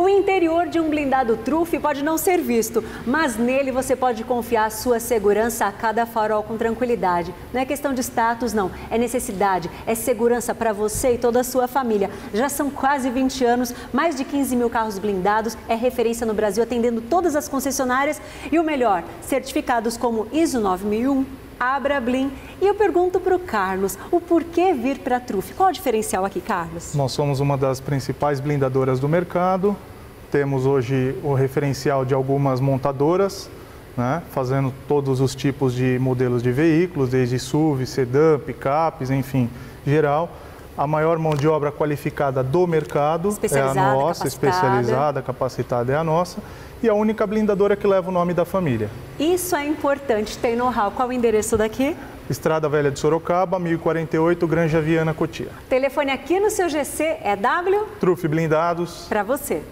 O interior de um blindado Trufe pode não ser visto, mas nele você pode confiar sua segurança a cada farol com tranquilidade. Não é questão de status, não. É necessidade, é segurança para você e toda a sua família. Já são quase 20 anos, mais de 15 mil carros blindados, é referência no Brasil, atendendo todas as concessionárias e o melhor, certificados como ISO 9001, Abra Blim. E eu pergunto para o Carlos, o porquê vir para a Truf? Qual o diferencial aqui, Carlos? Nós somos uma das principais blindadoras do mercado. Temos hoje o referencial de algumas montadoras, né, fazendo todos os tipos de modelos de veículos, desde SUV, sedã, picapes, enfim, geral. A maior mão de obra qualificada do mercado é a nossa, capacitada. especializada, capacitada é a nossa e a única blindadora que leva o nome da família. Isso é importante, tem know-how. Qual o endereço daqui? Estrada Velha de Sorocaba, 1048, Granja Viana, Cotia. Telefone aqui no seu GC é W? Trufe Blindados. Para você.